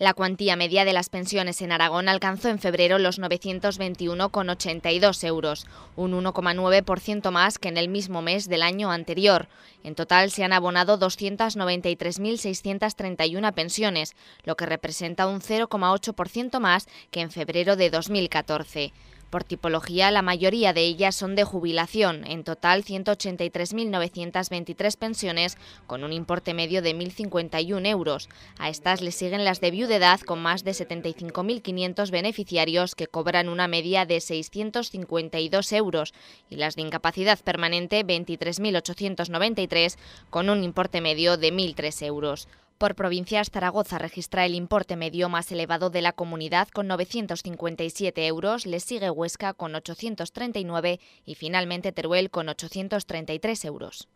La cuantía media de las pensiones en Aragón alcanzó en febrero los 921,82 euros, un 1,9% más que en el mismo mes del año anterior. En total se han abonado 293.631 pensiones, lo que representa un 0,8% más que en febrero de 2014. Por tipología, la mayoría de ellas son de jubilación, en total 183.923 pensiones con un importe medio de 1.051 euros. A estas le siguen las de viudedad con más de 75.500 beneficiarios que cobran una media de 652 euros y las de incapacidad permanente 23.893 con un importe medio de 1.003 euros. Por provincias, Zaragoza registra el importe medio más elevado de la comunidad con 957 euros, le sigue Huesca con 839 y finalmente Teruel con 833 euros.